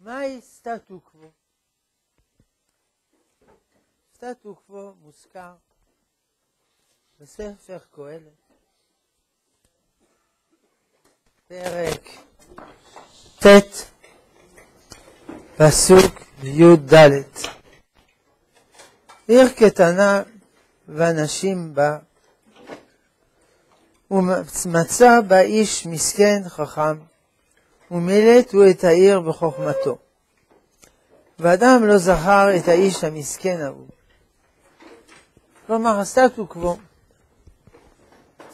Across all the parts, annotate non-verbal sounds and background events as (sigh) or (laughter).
מהי סטטו קוו? סטטו קוו מוזכר בספר קהלת, פרק ט', פסוק י"ד. עיר קטנה ואנשים בה, ומצא בה איש מסכן חכם, ומילט הוא את העיר בחוכמתו. ואדם לא זכר את האיש המסכן ההוא. כלומר, הסטטוס קוו,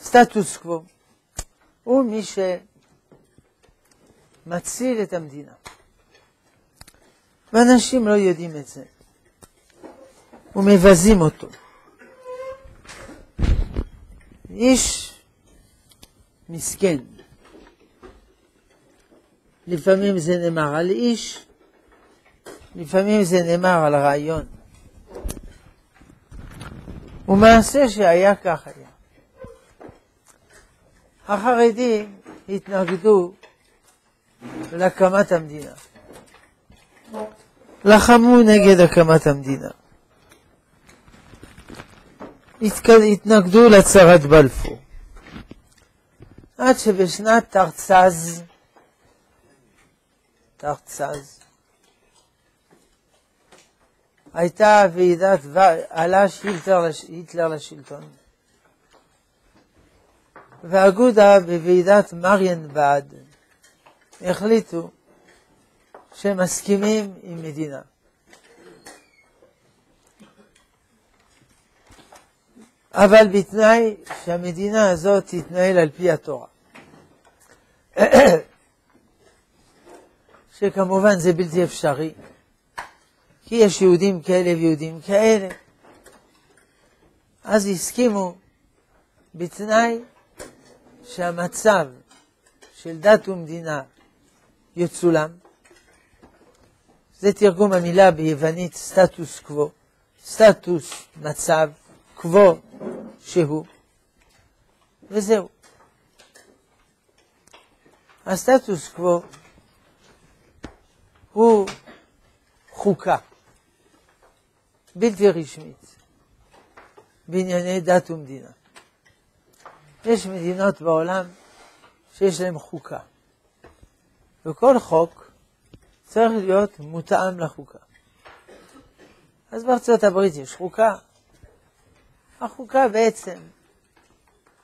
סטטוס קוו, הוא מי שמציל את המדינה. ואנשים לא יודעים את זה, ומבזים אותו. איש מסכן. לפעמים זה נאמר על איש, לפעמים זה נאמר על רעיון. ומעשה שהיה כך היה. החרדים התנגדו להקמת המדינה. לחמו נגד הקמת המדינה. התנגדו להצהרת בלפור. עד שבשנת תרצ"ז, תרצ"ז, הייתה ועידת, עלה היטלר, היטלר לשלטון. ואגודה בוועידת מריינבד החליטו שהם מסכימים עם מדינה. אבל בתנאי שהמדינה הזאת תתנהל על פי התורה. שכמובן זה בלתי אפשרי, כי יש יהודים כאלה ויהודים כאלה. אז הסכימו בתנאי שהמצב של דת ומדינה יצולם. זה תרגום המילה ביוונית סטטוס קוו, סטטוס מצב, קוו שהוא, וזהו. הסטטוס קוו הוא חוקה בלתי רשמית בענייני דת ומדינה. יש מדינות בעולם שיש להן חוקה, וכל חוק צריך להיות מותאם לחוקה. אז בארצות הברית יש חוקה, החוקה בעצם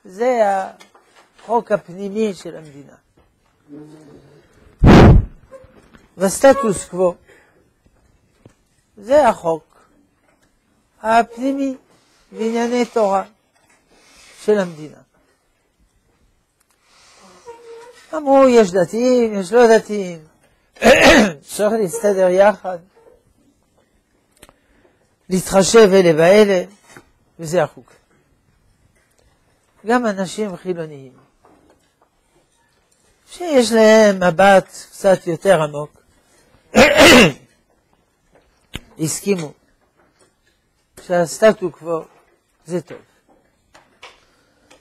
זה החוק הפנימי של המדינה. והסטטוס קוו זה החוק הפנימי בענייני תורה של המדינה. אמרו, יש דתיים, יש לא דתיים, (coughs) צריך להסתדר יחד, להתחשב אלה באלה. וזה החוק. גם אנשים חילוניים, שיש להם מבט קצת יותר עמוק, הסכימו שהסטטו קוו זה טוב.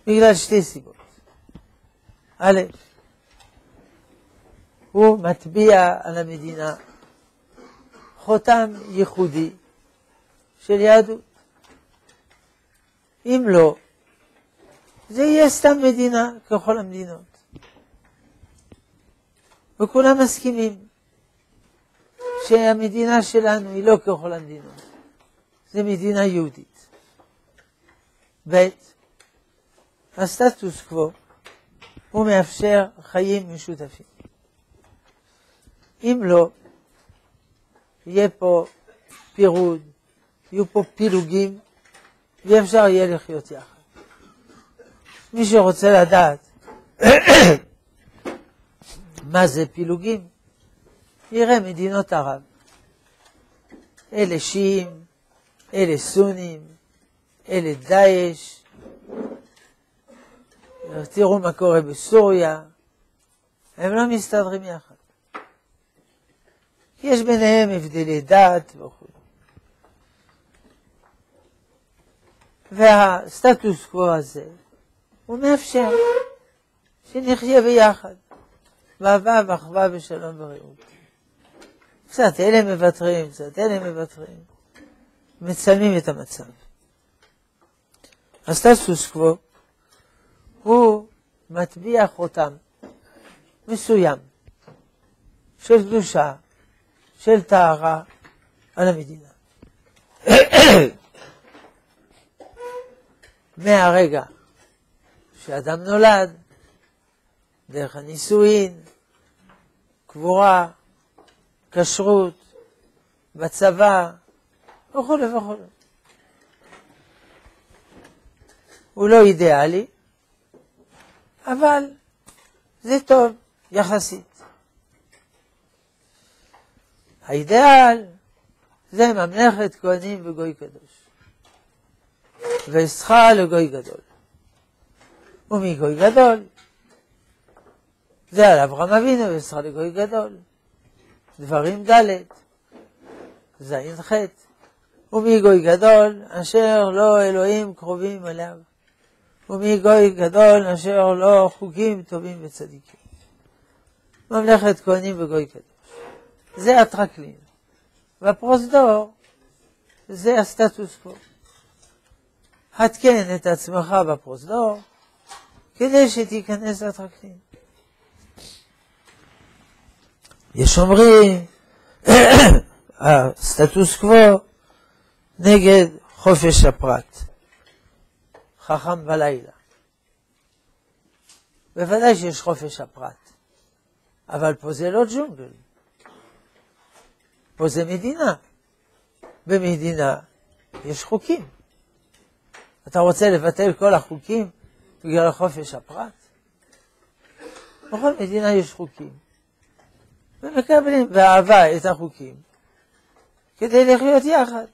בגלל שתי סיבות. א', הוא מטביע על המדינה חותם ייחודי של יהדות. אם לא, זה יהיה סתם מדינה ככל המדינות. וכולם מסכימים שהמדינה שלנו היא לא ככל המדינות, זה מדינה יהודית. ב', הסטטוס קוו הוא מאפשר חיים משותפים. אם לא, יהיה פה פירוד, יהיו פה פילוגים ואפשר יהיה לחיות יחד. מי שרוצה לדעת (coughs) מה זה פילוגים, יראה מדינות ערב. אלה שיעים, אלה סונים, אלה דאעש. תראו מה קורה בסוריה, הם לא מסתדרים יחד. יש ביניהם הבדלי דת וכו'. והסטטוס קוו הזה, הוא מאפשר שנחיה ביחד, באהבה ואחווה ושלום ורעות. קצת אלה מוותרים, קצת אלה מוותרים. מצלמים את המצב. הסטטוס קוו הוא מטביע חותם מסוים של קדושה, של טהרה על המדינה. (coughs) מהרגע שאדם נולד, דרך הנישואין, קבורה, כשרות, בצבא, וכולי וכולי. הוא לא אידיאלי, אבל זה טוב יחסית. האידיאל זה ממלכת כהנים וגוי קדוש. ואסחה לגוי גדול. ומגוי גדול זה על אברהם אבינו ואסחה לגוי גדול. דברים ד' ז' ח' ומגוי גדול אשר לא אלוהים קרובים אליו. ומגוי גדול אשר לא חוקים טובים וצדיקים. ממלכת כהנים וגוי קדוש. זה הטרקלין. והפרוזדור זה הסטטוס קוו. התקן את עצמך בפרוזדור כדי שתיכנס לטרקלין. יש אומרים, (clears throat) הסטטוס קוו נגד חופש הפרט. חכם בלילה. בוודאי שיש חופש הפרט, אבל פה זה לא ג'ונגל. פה זה מדינה. במדינה יש חוקים. אתה רוצה לבטל כל החוקים בגלל חופש הפרט? בכל מדינה יש חוקים. ומקבלים באהבה את החוקים כדי לחיות יחד.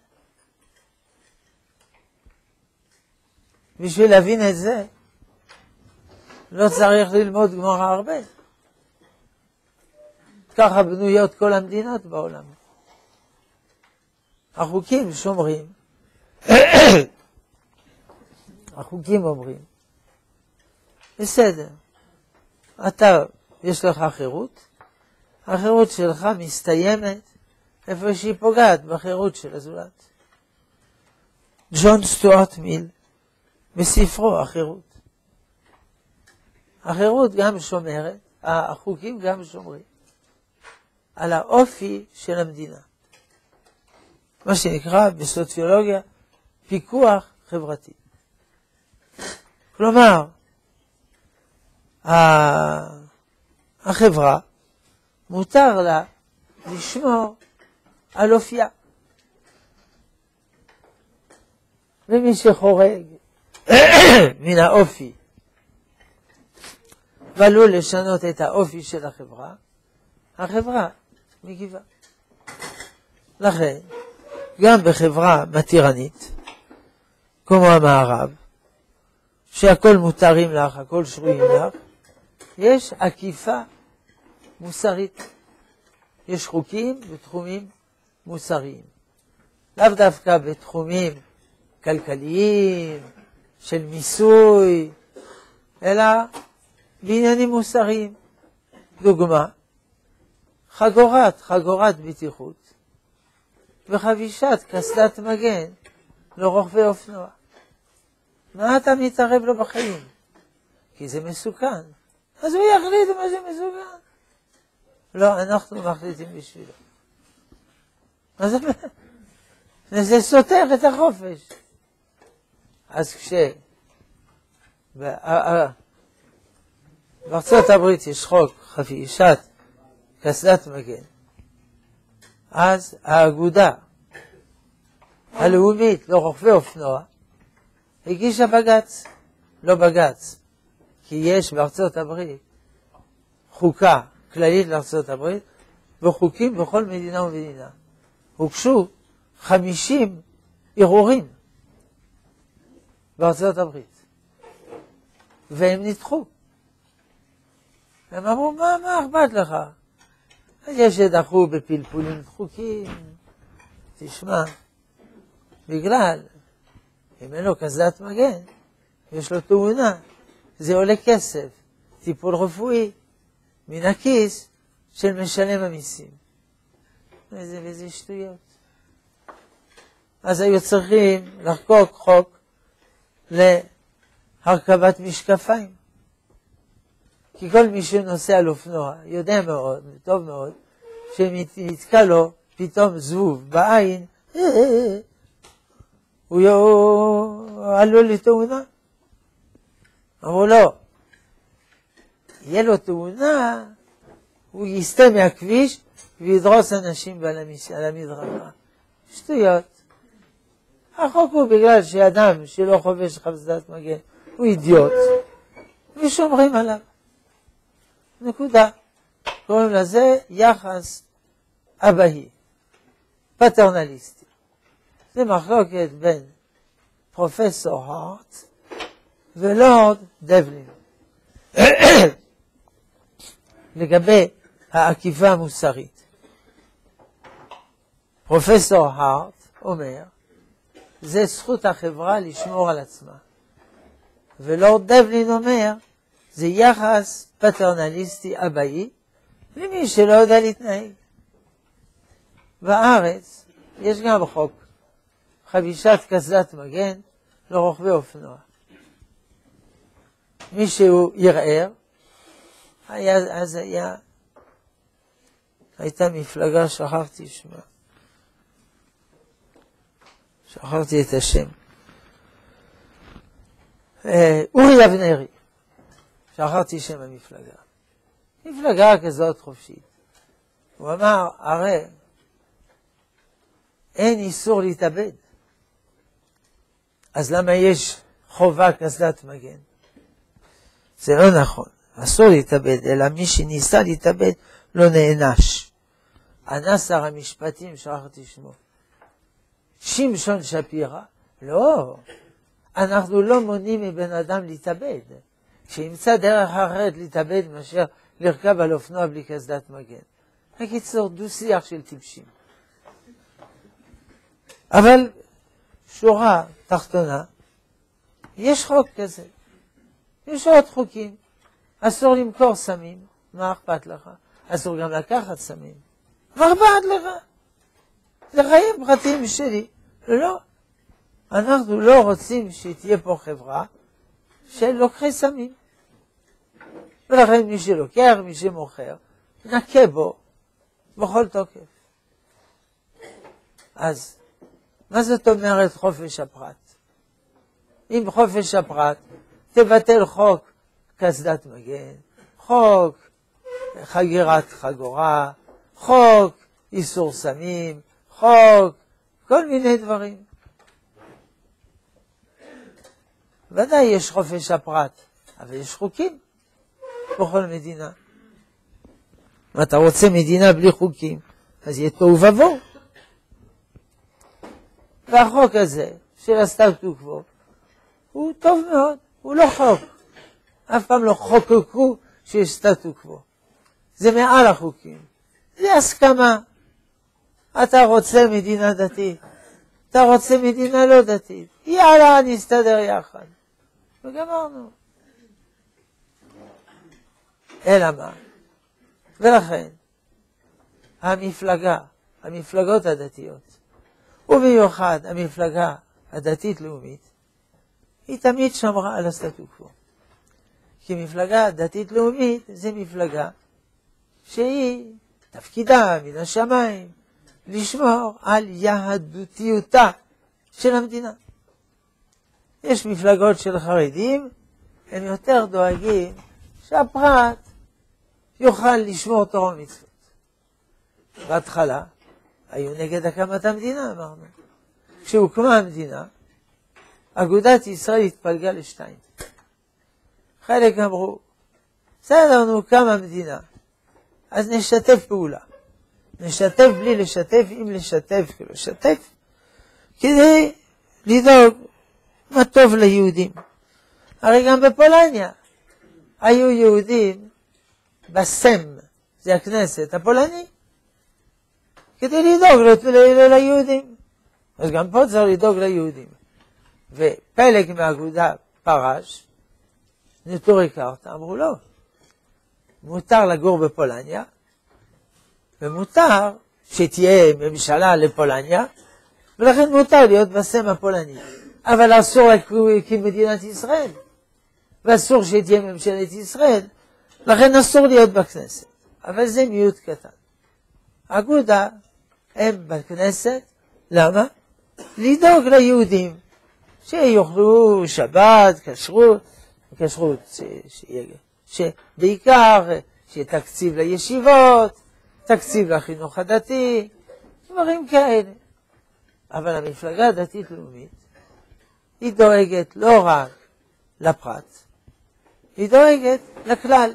בשביל להבין את זה, לא צריך ללמוד גמרא הרבה. ככה בנויות כל המדינות בעולם. החוקים שומרים, (coughs) החוקים אומרים, בסדר, אתה, יש לך חירות, החירות שלך מסתיימת איפה שהיא פוגעת בחירות של הזולת. ג'ון סטוארט מיל, בספרו החירות. החירות גם שומרת, החוקים גם שומרים, על האופי של המדינה. מה שנקרא בסוציולוגיה פיקוח חברתי. כלומר, החברה, מותר לה לשמור על אופייה. ומי שחורג (coughs) מן האופי ועלול לשנות את האופי של החברה, החברה מגיבה. לכן, גם בחברה מתירנית, כמו המערב, שהכל מותרים לך, הכל שרויים לך, יש עקיפה מוסרית. יש חוקים בתחומים מוסריים. לאו דווקא בתחומים כלכליים, של מיסוי, אלא בעניינים מוסריים. דוגמה, חגורת, חגורת בטיחות וחבישת קסדת מגן לרוכבי אופנוע. מה אתה מתערב לו בחיים? כי זה מסוכן. אז הוא יחליט מה זה מסוכן. לא, אנחנו מחליטים בשבילו. אז זה סותר את החופש. אז כש... בארצות הברית יש חוק חפישת קסדת מגן, אז האגודה הלאומית לרוכבי אופנוע הגישה בג"ץ, לא בג"ץ, כי יש בארצות הברית חוקה כללית לארצות הברית וחוקים בכל מדינה ומדינה. הוגשו חמישים ערעורים בארצות הברית. והם נדחו. הם אמרו, מה, מה אכפת לך? יש שדחו בפלפולים דחוקים. תשמע, בגלל, אם אין לו קסדת מגן, יש לו תאונה, זה עולה כסף, טיפול רפואי, מן הכיס של משלם המיסים. וזה, וזה שטויות. אז היו צריכים לחקוק חוק להרכבת משקפיים. כי כל מי שנוסע על אופנוע יודע מאוד, טוב מאוד, שנתקע לו פתאום זבוב בעין, הוא עלול לתאונה. אמרו לא, יהיה לו תאונה, הוא יסטה מהכביש וידרוס אנשים על המדרכה. שטויות. החוק הוא בגלל שאדם שלא חובש חבזת מגן הוא אידיוט, ושומרים עליו. נקודה. קוראים לזה יחס אבהי, פטרנליסטי. זה מחלוקת בין פרופסור הארט ולורד דבלין. לגבי העקיפה המוסרית. פרופסור הארט אומר, זה זכות החברה לשמור על עצמה. ולורד דבלין אומר, זה יחס פטרנליסטי אבאי למי שלא יודע להתנהג. בארץ יש גם חוק חבישת קסדת מגן לרוכבי אופנוע. מי שהוא ערער, היה, אז היה, הייתה מפלגה, שכחתי שמה, שכחתי את השם. אה, אורי אבנרי, שכחתי שם המפלגה. מפלגה כזאת חופשית. הוא אמר, הרי אין איסור להתאבד. אז למה יש חובה קסדת מגן? זה לא נכון, אסור להתאבד, אלא מי שניסה להתאבד לא נענש. ענה שר המשפטים, שכחתי שמו, שמשון שפירא, לא, אנחנו לא מונעים מבן אדם להתאבד. שימצא דרך אחרת להתאבד מאשר לרכב על אופנוע בלי קסדת מגן. בקיצור, דו-שיח של טיפשים. אבל שורה תחתונה, יש חוק כזה. יש עוד חוקים. אסור למכור סמים, מה אכפת לך? אסור גם לקחת סמים. מה אכפת לך? זה חיים פרטיים שלי. לא. אנחנו לא רוצים שתהיה פה חברה של לוקחי סמים. ולכן מי שלוקח, מי שמוכר, נקה בו בכל תוקף. אז מה זאת אומרת חופש הפרט? אם חופש הפרט, תבטל חוק קסדת מגן, חוק חגירת חגורה, חוק איסור סמים, חוק, כל מיני דברים. ודאי יש חופש הפרט, אבל יש חוקים בכל מדינה. אם אתה רוצה מדינה בלי חוקים, אז יהיה תוהו ובוהו. והחוק הזה של הסטטו קוו הוא טוב מאוד, הוא לא חוק. אף פעם לא חוקקו שיש סטטו קוו. זה מעל החוקים. זה הסכמה. אתה רוצה מדינה דתית, אתה רוצה מדינה לא דתית. יאללה, נסתדר יחד. וגמרנו. אלא מה? ולכן, המפלגה, המפלגות הדתיות, ובמיוחד המפלגה הדתית-לאומית, היא תמיד שמרה על הסטטו קוו. כי מפלגה דתית-לאומית זה מפלגה שהיא, תפקידה מן השמיים, לשמור על יהדותיותה של המדינה. יש מפלגות של חרדים, הם יותר דואגים שהפרט יוכל לשמור תורה ומצוות. בהתחלה היו נגד הקמת המדינה, אמרנו. כשהוקמה המדינה, אגודת ישראל התפלגה לשתיים. חלק אמרו, בסדר, נו, קמה המדינה, אז נשתף פעולה. נשתף בלי לשתף, אם לשתף, כאילו לשתף, כדי לדאוג מה טוב ליהודים. הרי גם בפולניה היו יהודים בסם, זה הכנסת הפולני, כדי לדאוג ליהודים. אז גם פה צריך לדאוג ליהודים. ופלג מהאגודה פרש, נטורי קרתא, אמרו לא, מותר לגור בפולניה, ומותר שתהיה ממשלה לפולניה, ולכן מותר להיות בסם הפולני. אבל אסור להקים מדינת ישראל, ואסור שתהיה ממשלת ישראל, לכן אסור להיות בכנסת. אבל זה מיעוט קטן. אגודה הם בכנסת, למה? לדאוג ליהודים, שיאכלו שבת, כשרות, כשרות, שבעיקר שיהיה תקציב לישיבות, תקציב לחינוך הדתי, דברים כאלה. אבל המפלגה הדתית-לאומית, היא דואגת לא רק לפרט, היא דואגת לכלל.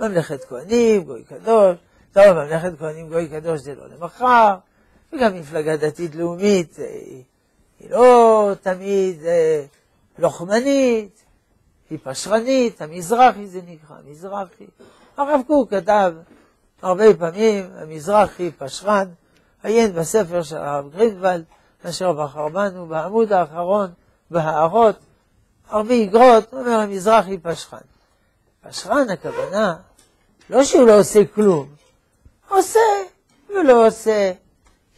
ממלכת כהנים, גוי קדוש, טוב, ממלכת כהנים, גוי קדוש זה לא למחר, וגם מפלגה דתית-לאומית אה, היא לא תמיד אה, לוחמנית, היא פשרנית, המזרחי זה נקרא, מזרחי. הרב קוק כתב הרבה פעמים, המזרחי פשרן, עיין בספר של הרב גרינוולד, אשר בחר בנו, בעמוד האחרון, בהערות, הרבה איגרות, אומר המזרחי פשרן. פשרן הכוונה, לא שהוא לא עושה כלום, עושה ולא עושה,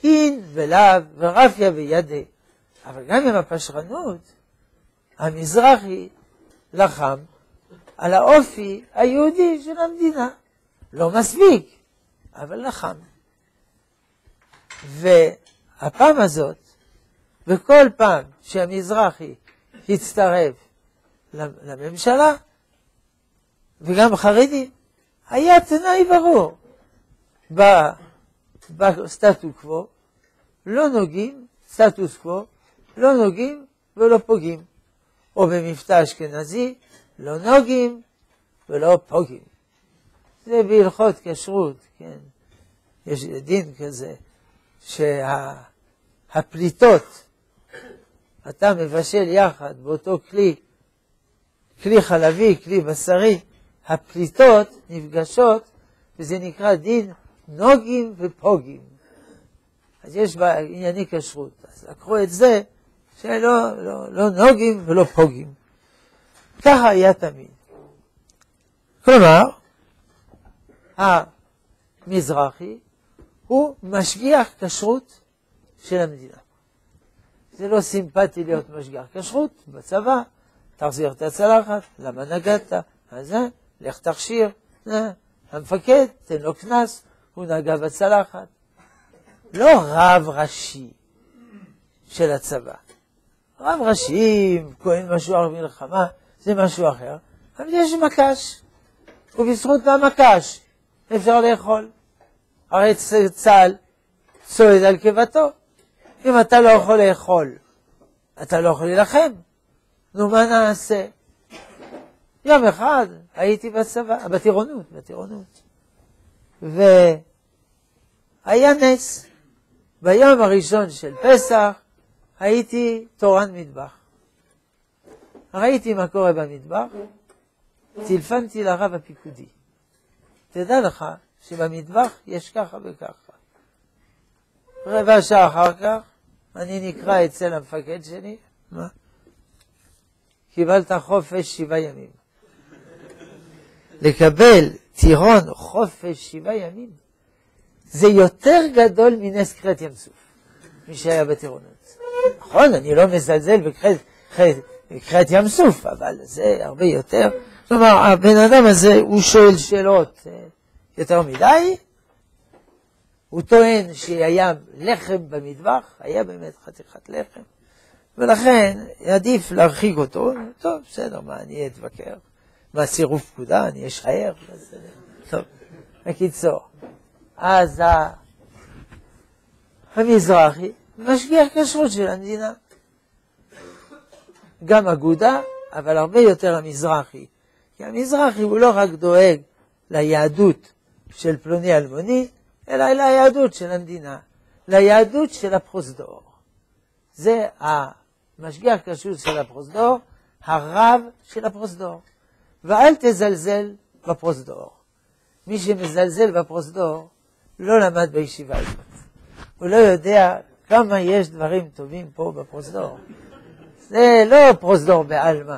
הין ולאו ורפיה וידה. אבל גם עם הפשרנות, המזרחי לחם על האופי היהודי של המדינה. לא מספיק, אבל לחם. והפעם הזאת, וכל פעם שהמזרחי הצטרף לממשלה, וגם חרדים, היה תנאי ברור. בסטטוס קוו לא נוגעים, סטטוס קוו, לא נוגעים ולא פוגעים. או במבטא אשכנזי, לא נוגעים ולא פוגעים. זה בהלכות כשרות, כן. יש דין כזה, שהפליטות, שה, אתה מבשל יחד באותו כלי, כלי חלבי, כלי בשרי, הפליטות נפגשות, וזה נקרא דין נוגים ופוגים. אז יש בה ענייני כשרות. אז לקחו את זה, שלא לא, לא נוגים ולא פוגים. ככה היה תמיד. כלומר, המזרחי הוא משגיח כשרות של המדינה. זה לא סימפטי להיות משגיח כשרות בצבא, תחזיר את הצלחת, למה נגדת, מה זה, לך תכשיר, המפקד, תן לו קנס, הוא נגע בצלחת. לא רב ראשי של הצבא. רב ראשי, כהן משהו על מלחמה, זה משהו אחר. אבל יש מקש, ובזכות המקש אפשר לאכול. הרי צה"ל צועד על קיבתו. אם אתה לא יכול לאכול, אתה לא יכול להילחם. נו, מה נעשה? יום אחד הייתי בצבא, בטירונות, בטירונות. והיה נס. ביום הראשון של פסח הייתי תורן מטבח. ראיתי מה קורה במטבח, טלפנתי לרב הפיקודי. תדע לך שבמטבח יש ככה וככה. רבע שעה אחר כך, אני נקרא אצל המפקד שלי, מה? קיבלת חופש שבעה ימים. לקבל טירון חופש שבעה ימים, זה יותר גדול מנס קרת ים סוף, מי שהיה בטירונות. נכון, אני לא מזלזל בקרת ים סוף, אבל זה הרבה יותר. כלומר, הבן אדם הזה, הוא שואל שאלות אה, יותר מדי, הוא טוען שהיה לחם במטבח, היה באמת חתיכת לחם, ולכן עדיף להרחיק אותו, טוב, בסדר, מה, אני אתווכר, מה, סירוב פקודה, אני אשחרר, טוב, בקיצור, אז המזרחי משגיח כשרות של המדינה. גם אגודה, אבל הרבה יותר המזרחי. כי המזרחי הוא לא רק דואג ליהדות של פלוני אלמוני, אלא ליהדות של המדינה, ליהדות של הפרוזדור. זה המשגיח כשרות של הפרוזדור, הרב של הפרוזדור. ואל תזלזל בפרוזדור. מי שמזלזל בפרוזדור לא למד בישיבה הזאת. הוא לא יודע כמה יש דברים טובים פה בפרוזדור. זה לא פרוזדור בעלמא.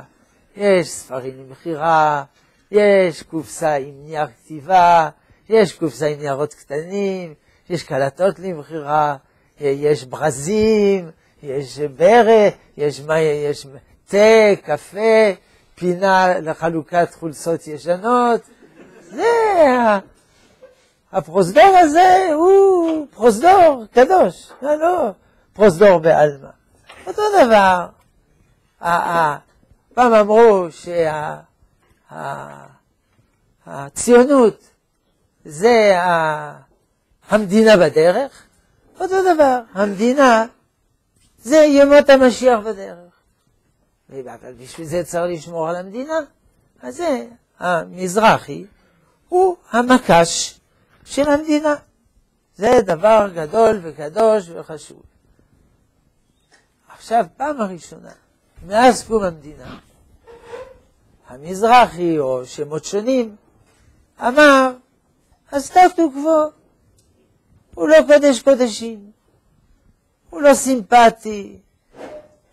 יש ספרים למכירה, יש קופסה עם נייר כתיבה, יש קופסה עם ניירות קטנים, יש קלטות למכירה, יש ברזים, יש ברך, יש, יש תה, קפה, פינה לחלוקת חולצות ישנות. זה, הפרוזדור הזה הוא פרוזדור קדוש, לא, לא פרוזדור בעלמא. אותו דבר, פעם אמרו שהציונות זה המדינה בדרך, אותו דבר, המדינה זה ימות המשיח בדרך. אבל בשביל זה צריך לשמור על המדינה. אז זה המזרחי, הוא המקש של המדינה. זה דבר גדול וקדוש וחשוב. עכשיו, פעם הראשונה, מאז קום המדינה, המזרחי, או שמות שונים, אמר, הסטטו קוו, הוא לא קודש קודשים, הוא לא סימפטי,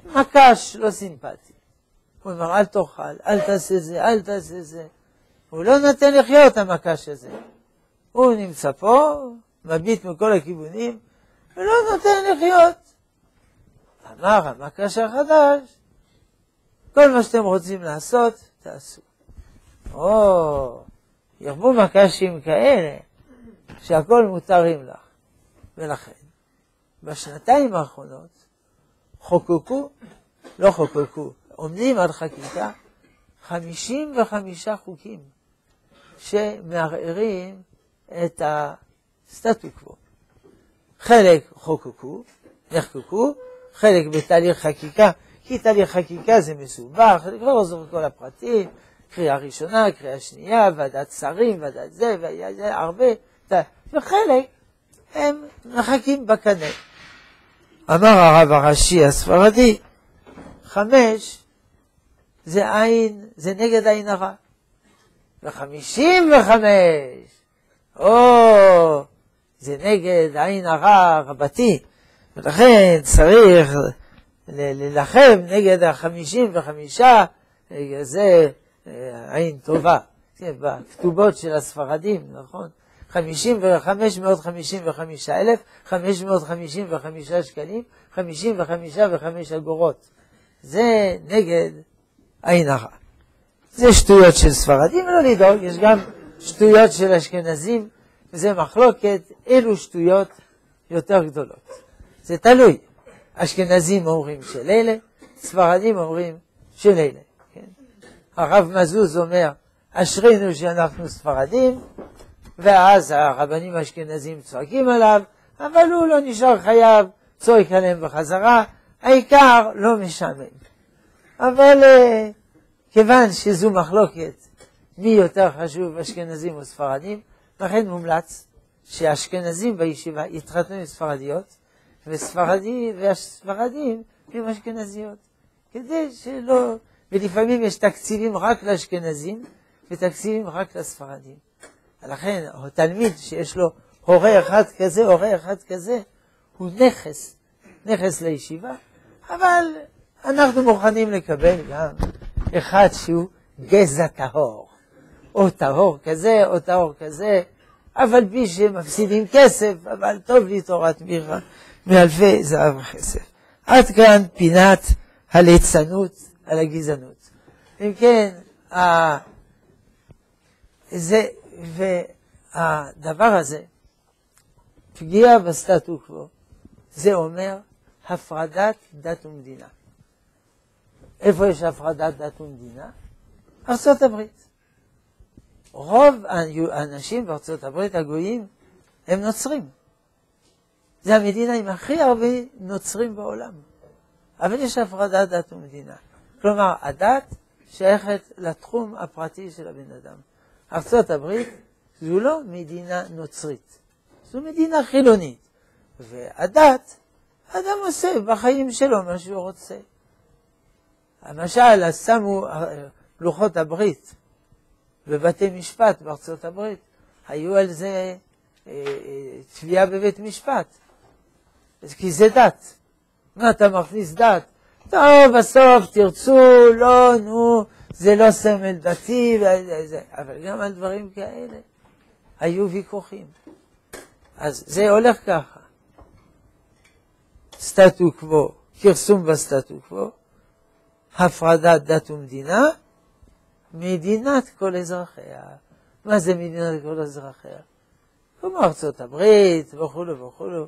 מקש לא סימפטי. הוא אומר, אל תאכל, אל תעשה זה, אל תעשה זה. הוא לא נותן לחיות, המקש הזה. הוא נמצא פה, מביט מכל הכיוונים, ולא נותן לחיות. אמר המקש החדש, כל מה שאתם רוצים לעשות, תעשו. או, ירבו מקשים כאלה, שהכל מותרים לך. ולכן, בשנתיים האחרונות חוקקו, לא חוקקו, עומדים על חקיקה 55 חוקים שמערערים את הסטטו קוו. חלק חוקקו, נחקקו, חלק בתהליך חקיקה, כי תהליך חקיקה זה מסובך, אני כבר לא זוכר כל הפרטים, קריאה ראשונה, קריאה שנייה, ועדת שרים, ועדת זה, וזה, הרבה, וחלק הם מחכים בקנה. אמר הרב הראשי הספרדי, חמש זה עין, זה נגד עין הרע. וחמישים וחמש, או, זה נגד עין הרע רבתי. ולכן צריך להילחם נגד החמישים וחמישה, זה אה, עין טובה. כן, בכתובות של הספרדים, נכון? 555 שקלים, 55 וחמש אגורות. זה נגד עין הרע. זה שטויות של ספרדים, לא לדאוג, יש גם שטויות של אשכנזים, וזה מחלוקת אילו שטויות יותר גדולות. זה תלוי. אשכנזים אומרים של אלה, ספרדים אומרים של אלה. כן? הרב מזוז אומר, אשרינו שאנחנו ספרדים, ואז הרבנים האשכנזים צועקים עליו, אבל הוא לא נשאר חייב, צועק עליהם בחזרה, העיקר לא משעמם. אבל uh, כיוון שזו מחלוקת מי יותר חשוב, אשכנזים או ספרדים, לכן מומלץ שהאשכנזים בישיבה יתחתנו עם ספרדיות, וספרדי, והספרדים עם אשכנזיות, כדי שלא, ולפעמים יש תקציבים רק לאשכנזים ותקציבים רק לספרדים. לכן התלמיד שיש לו הורה אחד כזה, הורה אחד כזה, הוא נכס, נכס לישיבה, אבל אנחנו מוכנים לקבל גם אחד שהוא גזע טהור, או טהור כזה, או טהור כזה, אבל בי שמפסידים כסף, אבל טוב לי תורת מיכה מאלפי זהב וכסף. עד כאן פינת הליצנות על הגזענות. אם כן, זה, והדבר הזה, פגיעה בסטטו קוו, זה אומר הפרדת דת ומדינה. איפה יש הפרדת דת ומדינה? ארצות הברית. רוב האנשים בארצות הברית, הגויים, הם נוצרים. זה המדינה עם הכי הרבה נוצרים בעולם. אבל יש הפרדת דת ומדינה. כלומר, הדת שייכת לתחום הפרטי של הבן אדם. ארצות הברית זו לא מדינה נוצרית, זו מדינה חילונית. והדת, אדם עושה בחיים שלו מה שהוא רוצה. למשל, שמו לוחות הברית בבתי משפט בארצות הברית, היו על זה אה, אה, תביעה בבית משפט, כי זה דת. מה אתה מכניס דת? טוב, בסוף תרצו, לא, נו, זה לא סמל דתי, אבל גם על דברים כאלה היו ויכוחים. אז זה הולך ככה. סטטו קוו, כרסום בסטטו קוו, הפרדת דת ומדינה, מדינת כל אזרחיה. מה זה מדינת כל אזרחיה? כמו ארצות הברית וכולו וכולו.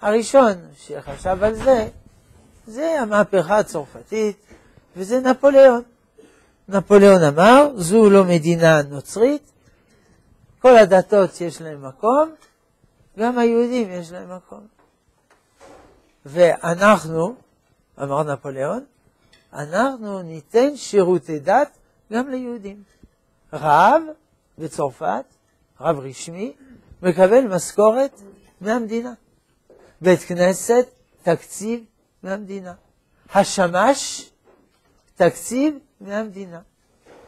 הראשון שחשב על זה, זה המהפכה הצרפתית, וזה נפוליאון. נפוליאון אמר, זו לא מדינה נוצרית, כל הדתות יש להם מקום, גם היהודים יש להם מקום. ואנחנו, אמר נפוליאון, אנחנו ניתן שירותי דת גם ליהודים. רב בצרפת, רב רשמי, מקבל משכורת מהמדינה. בית כנסת, תקציב מהמדינה. השמש, תקציב מהמדינה.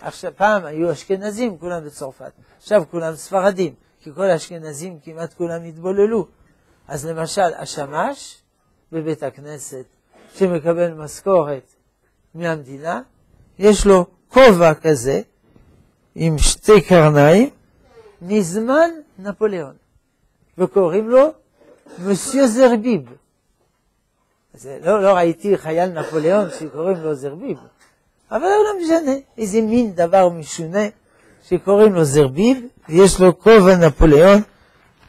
עכשיו, פעם היו אשכנזים, כולם בצרפת, עכשיו כולם ספרדים, כי כל האשכנזים כמעט כולם התבוללו. אז למשל, השמש בבית הכנסת, שמקבל משכורת מהמדינה, יש לו כובע כזה, עם שתי קרניים, מזמן נפוליאון, וקוראים לו מסיו זרביב. לא, לא ראיתי חייל נפוליאון שקוראים לו זרביב, אבל לא משנה, איזה מין דבר משונה שקוראים לו זרביב, ויש לו כובע נפוליאון,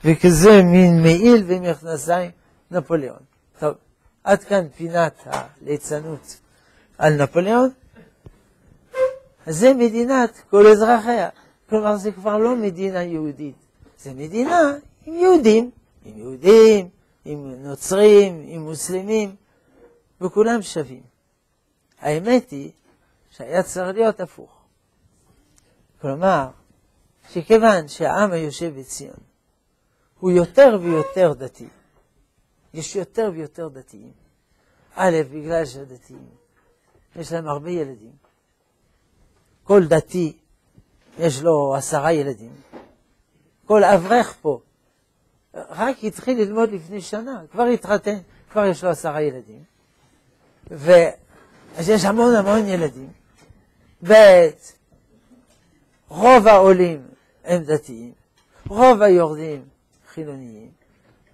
וכזה מין מעיל ומכנסיים נפוליאון. טוב, עד כאן פינת הליצנות על נפוליאון. זה מדינת כל אזרחיה. כלומר, זה כבר לא מדינה יהודית, זה מדינה עם יהודים, עם יהודים, עם נוצרים, עם מוסלמים, וכולם שווים. האמת היא שהיה צריך להיות הפוך. כלומר, שכיוון שהעם היושב בציון הוא יותר ויותר דתי, יש יותר ויותר דתיים. א', בגלל שהדתיים, יש להם הרבה ילדים. כל דתי יש לו עשרה ילדים. כל אברך פה, רק התחיל ללמוד לפני שנה, כבר התחתן, כבר יש לו עשרה ילדים. אז יש המון המון ילדים. ב', רוב העולים הם דתיים, רוב היורדים חילוניים,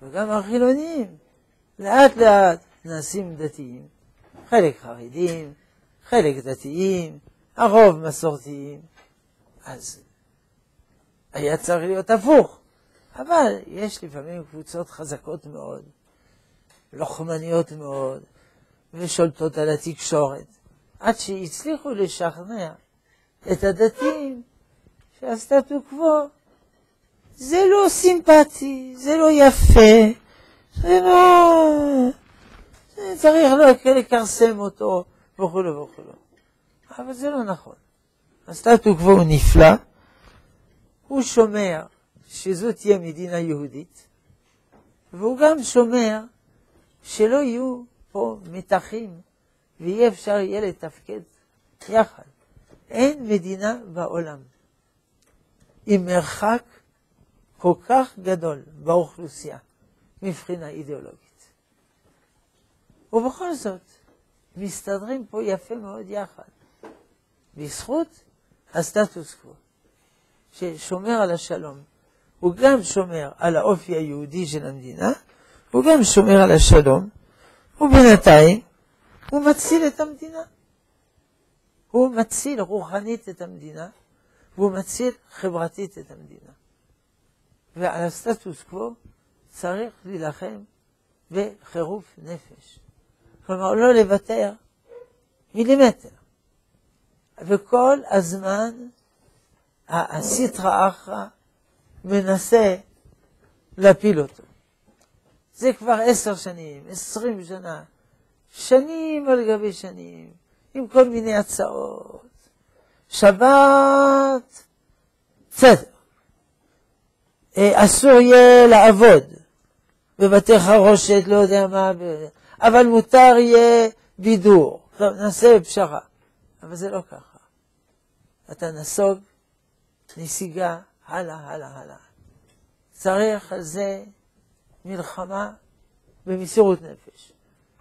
וגם החילוניים לאט לאט נעשים דתיים. חלק חרדים, חלק דתיים, הרוב מסורתיים. אז היה צריך להיות הפוך. אבל יש לפעמים קבוצות חזקות מאוד, לוחמניות מאוד, ושולטות על התקשורת, עד שהצליחו לשכנע את הדתיים שהסטטו קוו זה לא סימפטי, זה לא יפה, זה לא... צריך לא לכרסם אותו וכולו וכולו. אבל זה לא נכון. הסטטו קוו הוא נפלא, הוא שומר שזו תהיה מדינה יהודית, והוא גם שומר שלא יהיו פה מתחים ואי אפשר יהיה לתפקד יחד. אין מדינה בעולם עם מרחק כל כך גדול באוכלוסייה מבחינה אידיאולוגית. ובכל זאת, מסתדרים פה יפה מאוד יחד, בזכות הסטטוס קוו, ששומר על השלום. הוא גם שומר על האופי היהודי של המדינה, הוא גם שומר על השלום, ובינתיים הוא מציל את המדינה. הוא מציל רוחנית את המדינה, והוא מציל חברתית את המדינה. ועל הסטטוס קוו צריך להילחם בחירוף נפש. כלומר, לא לוותר מילימטר. וכל הזמן הסיטרא אחרא מנסה להפיל אותו. זה כבר עשר שנים, עשרים שנה, שנים על גבי שנים, עם כל מיני הצעות. שבת, בסדר. אה, אסור יהיה לעבוד בבתי חרושת, לא יודע מה, אבל מותר יהיה בידור. נעשה פשרה. אבל זה לא ככה. אתה נסוג, נסיגה, הלאה, הלאה, הלאה. צריך על זה מלחמה במסירות נפש.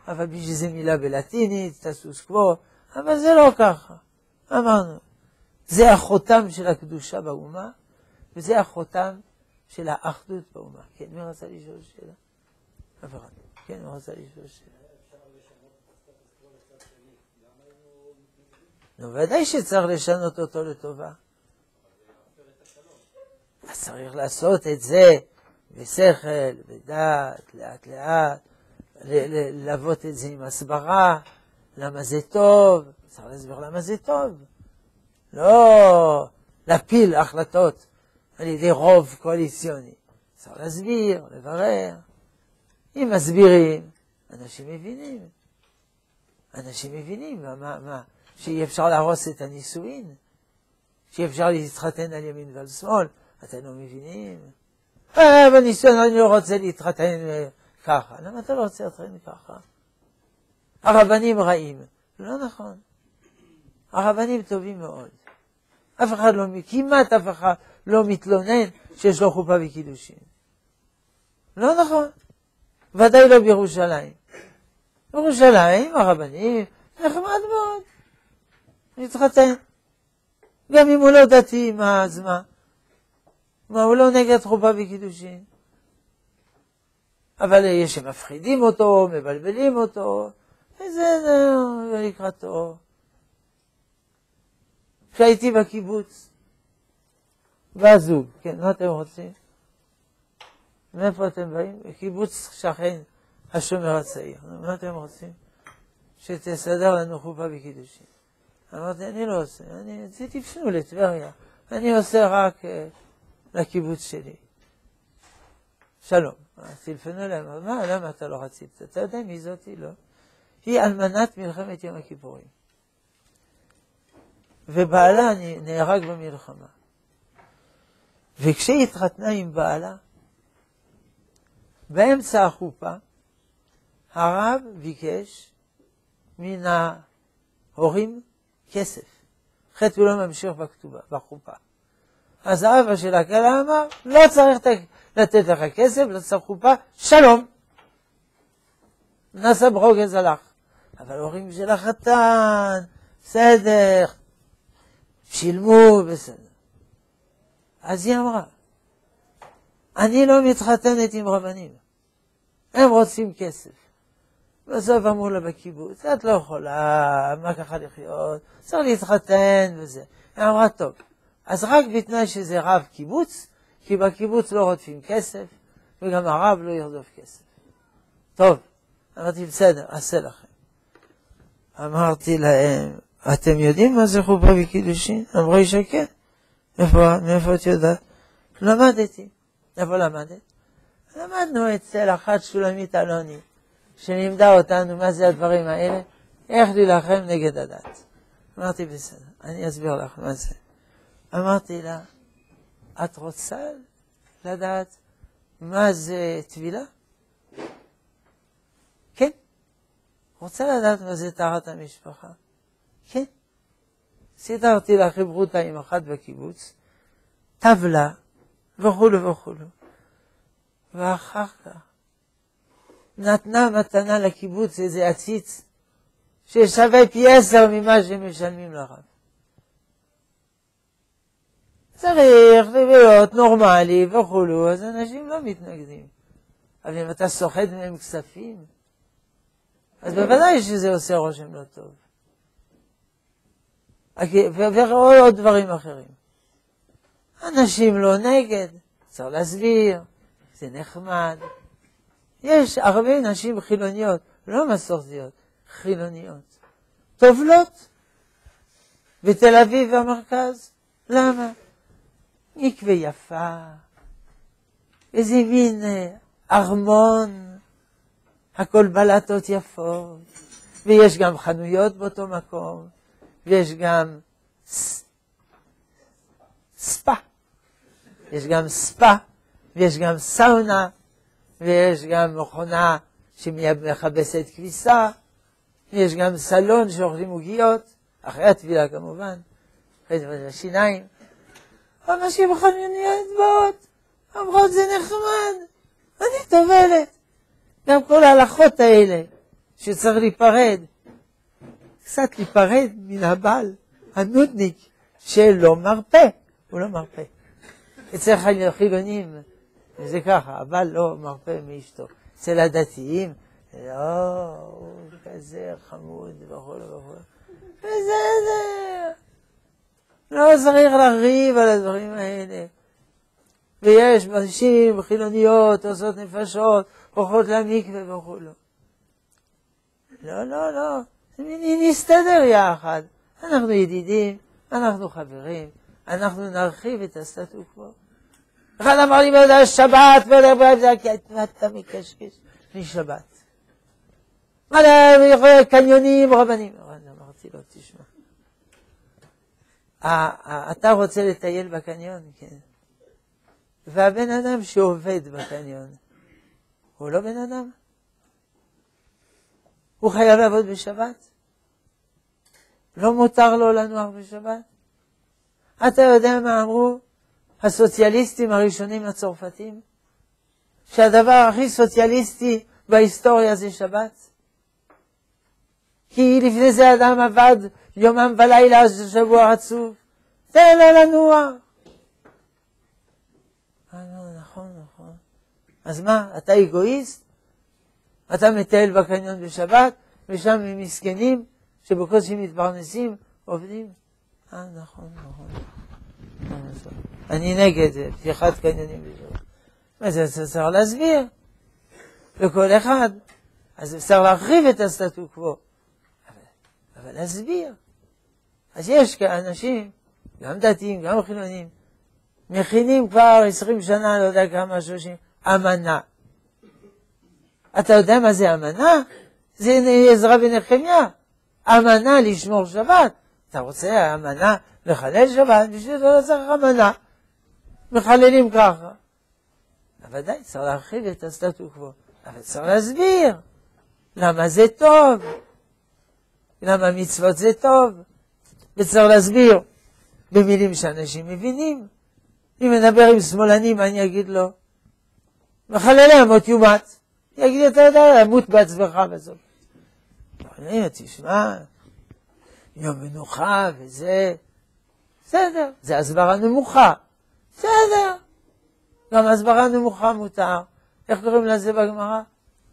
אבל בשביל זה מילה בלטינית, טסוס קוו, אבל זה לא ככה. אמרנו, זה החותם של הקדושה באומה, וזה החותם של האחדות באומה. כן, מי רצה לשאול שאלה? אחד. כן, מי רצה לשאול שאלה? נו, ודאי שצריך לשנות אותו לטובה. אז צריך לעשות את זה בשכל, בדעת, לאט לאט, ללוות את זה עם הסברה, למה זה טוב, צריך להסביר למה זה טוב. לא להפיל החלטות על ידי רוב קואליציוני. צריך להסביר, לברר. אם מסבירים, אנשים מבינים. אנשים מבינים מה, מה, שאי אפשר להרוס את הנישואין, שאי אפשר להתחתן על ימין ועל שמאל, אתם לא מבינים? אה, בניסיון אני לא רוצה להתחתן אה, ככה. למה אתה לא רוצה להתחתן ככה? הרבנים רעים. לא נכון. הרבנים טובים מאוד. אף אחד לא, כמעט אף אחד לא מתלונן שיש לו חופה וקידושין. לא נכון. ודאי לא בירושלים. בירושלים הרבנים נחמד מאוד. להתחתן. גם אם הוא לא דתי, מה, אז מה? מה, הוא לא נגד חופה וקידושין. אבל יש שמפחידים אותו, מבלבלים אותו, בסדר, לקראתו. כשהייתי בקיבוץ, בא זוג, כן, מה אתם רוצים? מאיפה אתם באים? קיבוץ שכן, השומר הצעיר. מה אתם רוצים? שתסדר לנו חופה וקידושין. אמרתי, אני לא עושה, אני, תפנו לטבריה, אני עושה רק uh, לקיבוץ שלי. שלום. טלפנו אליהם, מה, למה אתה לא רצית? אתה יודע מי זאתי? לא. היא אלמנת מלחמת יום הכיפורים. ובעלה נהרג במלחמה. וכשהיא התחתנה עם בעלה, באמצע החופה, הרב ביקש מן ההורים כסף. חטא ולא ממשיך בכתובה, בחופה. אז האבא של הכלה אמר, לא צריך לתת לך כסף, לא צריך חופה, שלום. נסע ברוגז הלך. אבל ההורים של החתן, בסדר, שילמו, בסדר. אז היא אמרה, אני לא מתחתנת עם רבנים, הם רוצים כסף. בסוף אמרו לה בקיבוץ, את לא יכולה, מה ככה לחיות, צריך להתחתן וזה. היא אמרה, טוב, אז רק בתנאי שזה רב קיבוץ, כי בקיבוץ לא רודפים כסף, וגם הרב לא ירדוף כסף. טוב, אמרתי, בסדר, אעשה לכם. אמרתי להם, אתם יודעים מה זה חופה וקידושין? אמרו לי שכן. איפה, מאיפה את יודעת? למדתי. איפה למדת? למדנו אצל אחת שולמית אלוני, שלימדה אותנו מה זה הדברים האלה, איך להילחם נגד הדת. אמרתי, בסדר, אני אסביר לך מה זה. אמרתי לה, את רוצה לדעת מה זה טבילה? כן. רוצה לדעת מה זה טהרת המשפחה? כן. סידרתי לה חברותה עם אחת בקיבוץ, טבלה וכולו וכולו. ואחר כך נתנה מתנה לקיבוץ איזה עציץ ששווה פי עשר ממה שמשלמים לרב. צריך להיות נורמלי וכולו, אז אנשים לא מתנגדים. אבל אם אתה סוחט מהם כספים, אז בוודאי שזה עושה רושם לא טוב. ועוד דברים אחרים. אנשים לא נגד, צריך להסביר, זה נחמד. יש הרבה נשים חילוניות, לא מסורתיות, חילוניות, טובלות בתל אביב והמרכז. למה? מקווה יפה, איזה מין אה, ארמון, הכל בלטות יפות, ויש גם חנויות באותו מקום, ויש גם ספה, יש גם ספה, ויש גם סאונה, ויש גם מכונה שמכבסת כביסה, ויש גם סלון שאוכלים עוגיות, אחרי הטבילה כמובן, אחרי זה השיניים. אנשים חניוניות באות, אומרות זה נחמד, אני טובלת. גם כל ההלכות האלה, שצריך להיפרד, קצת להיפרד מן הבעל, הנודניק, שלא מרפה, הוא לא מרפה. אצל חילונים וזה ככה, אבל לא מרפה מאשתו. אצל הדתיים, לא, הוא כזה חמוד וכו' וכו'. בסדר. לא צריך לריב על הדברים האלה. ויש נשים חילוניות, עושות נפשות, הולכות למקווה וכו'. לא, לא, לא. נסתדר יחד. אנחנו ידידים, אנחנו חברים, אנחנו נרחיב את הסטטו קוו. אחד אמר לי, מה שבת, מה אתה מקשקש? מה זה קניונים, רבנים? אמרתי לו, תשמע. אתה רוצה לטייל בקניון? כן. והבן אדם שעובד בקניון, הוא לא בן אדם? הוא חייב לעבוד בשבת? לא מותר לו לנוח בשבת? אתה יודע מה אמרו הסוציאליסטים הראשונים הצרפתים? שהדבר הכי סוציאליסטי בהיסטוריה זה שבת? כי לפני זה אדם עבד יומם ולילה שבוע עצוב. תן לו לנוח. אה, לא, נכון, נכון. אז מה, אתה אגואיסט? אתה מטייל בקניון בשבת, ושם הם מסכנים שבקושי מתפרנסים, עובדים? אה, נכון, נכון. אני נגד פתיחת קניונים בשבת. מה זה צריך להסביר לכל אחד. אז אפשר להרחיב את הסטטו קוו, אבל, אבל להסביר. אז יש אנשים, גם דתיים, גם חילונים, מכינים כבר עשרים שנה, לא יודע כמה, שלושים, אמנה. אתה יודע מה זה אמנה? זה עזרא ונחמיה. אמנה לשמור שבת. אתה רוצה אמנה לחלל שבת? בשביל זה לא צריך אמנה. מחללים ככה. די, צריך להרחיב את הסטטו קוו. אבל צריך להסביר למה זה טוב, למה מצוות זה טוב, וצריך להסביר במילים שאנשים מבינים. אם נדבר עם שמאלני, מה אני אגיד לו? מחללי אמות יומת. יגיד לי, אתה יודע, מות בעצמך בסוף. אני, תשמע, יום מנוחה וזה, בסדר, זה הסברה נמוכה, בסדר. גם הסברה נמוכה מותר. איך קוראים לזה בגמרא?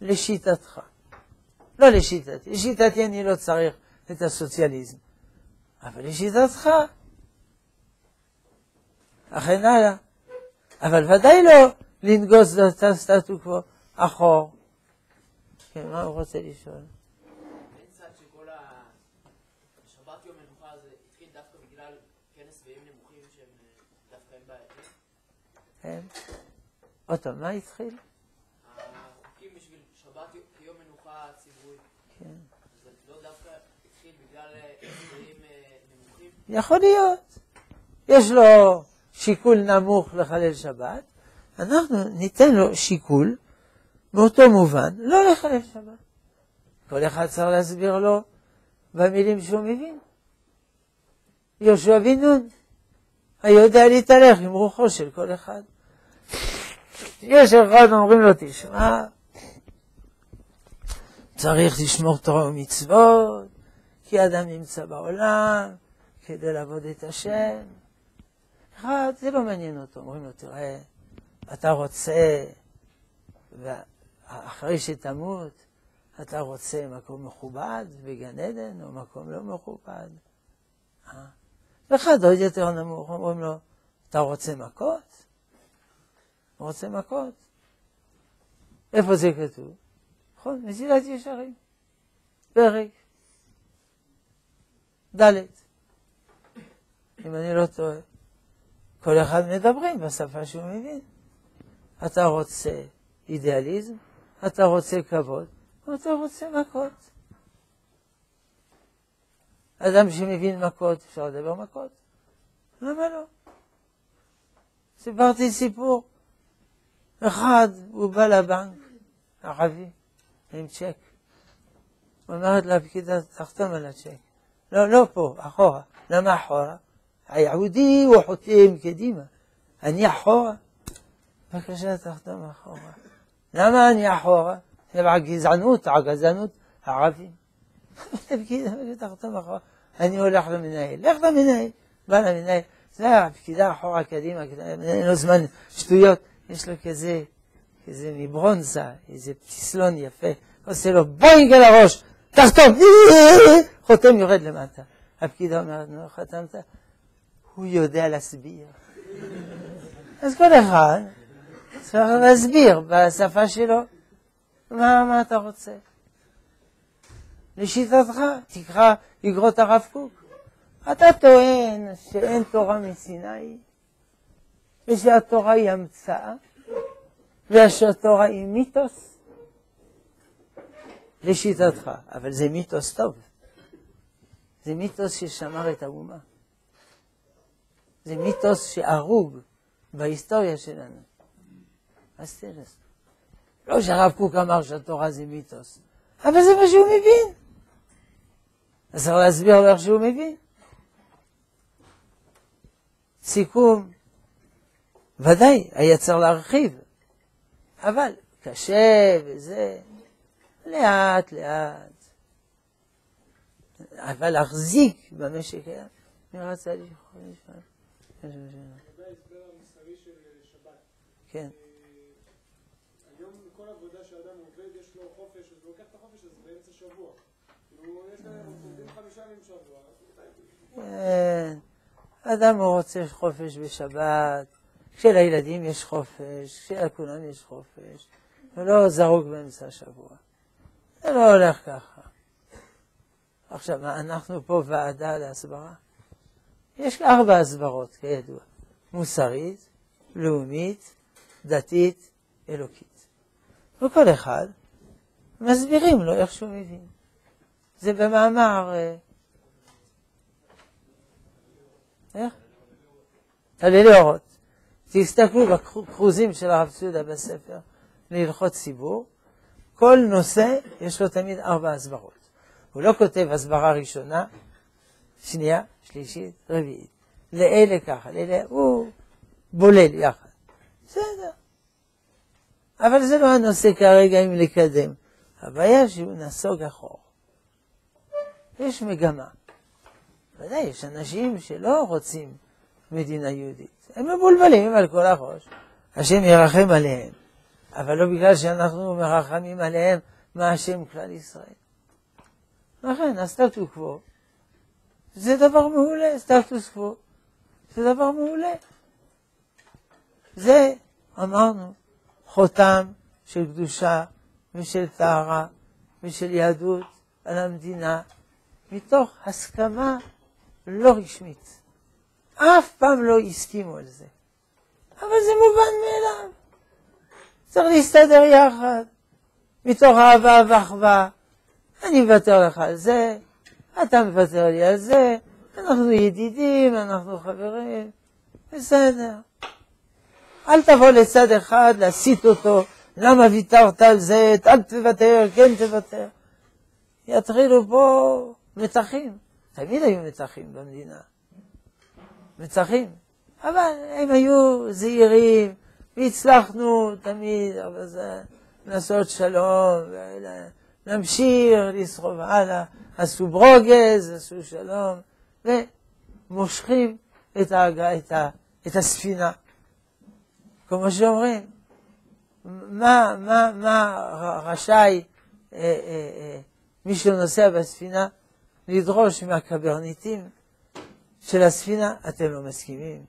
לשיטתך. לא לשיטתי, לשיטתי אני לא צריך את הסוציאליזם, אבל לשיטתך. אכן הלאה. אבל ודאי לא לנגוס את הסטטו קוו אחור. כן, מה הוא רוצה לשאול? כן. עוד פעם, מה התחיל? החוקים בשביל שבת כיום מנוחה ציבורי. כן. זה לא דווקא התחיל בגלל הסדרים נמוכים? יכול להיות. יש לו שיקול נמוך לחלל שבת, אנחנו ניתן לו שיקול באותו מובן, לא לחלל שבת. כל אחד צריך להסביר לו במילים שהוא מבין. יהושע בן נון היודע להתהלך עם רוחו של כל אחד. יש אחד אומרים לו, תשמע, צריך לשמור תורה ומצוות, כי אדם נמצא בעולם כדי לעבוד את השם. אחד, זה לא מעניין אותו, אומרים לו, תראה, אתה רוצה, אחרי שתמות, אתה רוצה מקום מכובד בגן עדן או מקום לא מכובד? אה? ואחד עוד יותר נמוך, אומרים לו, אתה רוצה מכות? רוצה מכות. איפה זה כתוב? נכון, מסילת ישרים. פרק ד', אם אני לא טועה. כל אחד מדברים בשפה שהוא מבין. אתה רוצה אידיאליזם, אתה רוצה כבוד, אתה רוצה מכות. אדם שמבין מכות, אפשר לדבר מכות? למה לא? סיפרתי סיפור. אחד, הוא בא לבנק, ערבי, עם צ'ק. הוא אומרת לפקידה, תחתום על הצ'ק. לא, לא פה, אחורה. למה אחורה? היהודי הוא חותם קדימה. אני אחורה? בבקשה, תחתום אחורה. למה אני אחורה? זה הגזענות, הגזענות. (laughs) הפקידה, תחתום אחורה. אני הולך למנהל. לך למנהל. בא למנהל. זה הפקידה אחורה, קדימה, אין לו זמן שטויות. יש לו כזה, כזה מברונזה, איזה פסיסלון יפה, עושה לו בוינג על הראש, תחתום, (laughs) חותם יורד למטה. הפקידה אומרת, נו, חתמת? הוא יודע להסביר. (laughs) אז כל אחד צריך להסביר בשפה שלו מה, מה אתה רוצה. לשיטתך, תקרא אגרות הרב קוק. אתה טוען שאין תורה מסיני, ושהתורה היא המצאה, ושהתורה היא מיתוס, לשיטתך. אבל זה מיתוס טוב. זה מיתוס ששמר את האומה. זה מיתוס שהרוג בהיסטוריה שלנו. אז תראה. לא שהרב קוק אמר שהתורה זה מיתוס, אבל זה מה שהוא מבין. אז צריך להסביר לו איך שהוא מבין. סיכום, ודאי, היה צריך להרחיב, אבל קשה וזה, לאט לאט. אבל להחזיק במשק היה, לבחור לשאול? כן. היום כל עבודה שאדם עובד, יש לו חופש, אז הוא לוקח את החופש הזה באמצע שבוע. כאילו, יש להם, עובדים חמישה ימים בשבוע. כן. אדם הוא רוצה חופש בשבת, כשלילדים יש חופש, כשלכולם יש חופש, ולא זרוק באמצע השבוע. זה לא הולך ככה. עכשיו, מה, אנחנו פה ועדה להסברה? יש ארבע הסברות, כידוע. מוסרית, לאומית, דתית, אלוקית. וכל אחד, מסבירים לו איך שהוא מבין. זה במאמר... אה, איך? תללי אורות. תסתכלו בכרוזים של הרב צודה בספר להלכות ציבור, כל נושא יש לו תמיד ארבע הסברות. הוא לא כותב הסברה ראשונה, שנייה, שלישית, רביעית. לאלה ככה, לאלה, הוא בולל יחד. בסדר. אבל זה לא הנושא כרגע אם לקדם. הבעיה שהוא נסוג אחור. יש מגמה. ודאי, יש אנשים שלא רוצים מדינה יהודית. הם מבולבלים על כל הראש. השם ירחם עליהם. אבל לא בגלל שאנחנו מרחמים עליהם מה השם כלל ישראל. לכן, הסטטוס קוו זה דבר מעולה, סטטוס קוו זה דבר מעולה. זה, אמרנו, חותם של קדושה ושל טהרה ושל יהדות על המדינה, מתוך הסכמה לא רשמית. אף פעם לא הסכימו על זה. אבל זה מובן מאליו. צריך להסתדר יחד, מתוך אהבה ואחווה. אני מוותר לך על זה, אתה מוותר לי על זה, אנחנו ידידים, אנחנו חברים, בסדר. אל תבוא לצד אחד להסית אותו, למה ויתרת על זה, אל תוותר, כן תוותר. יתחילו פה מתחים. תמיד היו מתחים במדינה. מתחים. אבל הם היו זהירים, והצלחנו תמיד, אבל זה לעשות שלום, להמשיך לסחוב הלאה. עשו ברוגז, עשו שלום, ומושכים את, ההגה, את, ה, את הספינה. כמו שאומרים, מה, מה, מה רשאי אה, אה, אה, מי שנוסע בספינה לדרוש מהקברניטים של הספינה, אתם לא מסכימים,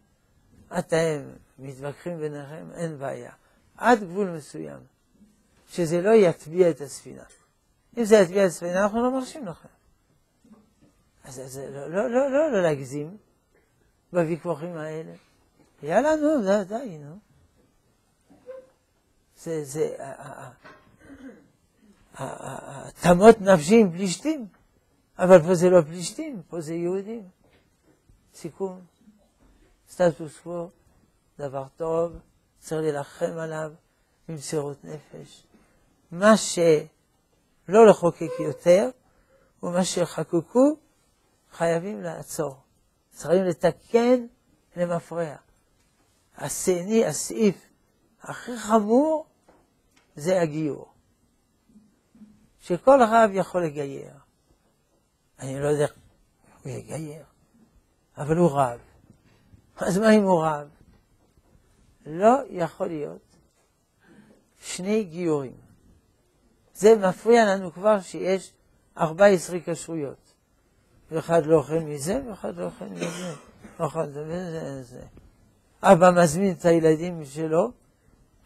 אתם מתווכחים ביניכם, אין בעיה. עד גבול מסוים, שזה לא יטביע את הספינה. אם זה יטביע את הספינה, אנחנו לא מרשים לכם. אז זה לא, לא, לא, לא, לא להגזים בוויכוחים האלה. יאללה, נו, די, די, נו. זה, זה, תמות נפשי פלישתים, אבל פה זה לא פלישתים, פה זה יהודים. סיכום, סטטוס קוו, דבר טוב, צריך להילחם עליו במסירות נפש. מה שלא לחוקק יותר, ומה שחקקו, חייבים לעצור. צריכים לתקן למפרע. השני, הסעיף הכי חמור זה הגיור. שכל רב יכול לגייר. אני לא יודע איך הוא יגייר, אבל הוא רב. אז מה אם הוא רב? לא יכול להיות שני גיורים. זה מפריע לנו כבר שיש 14 כשרויות. ואחד לא אוכל מזה, ואחד לא אוכל מזה. אוכל זה וזה זה. אבא מזמין את הילדים שלו,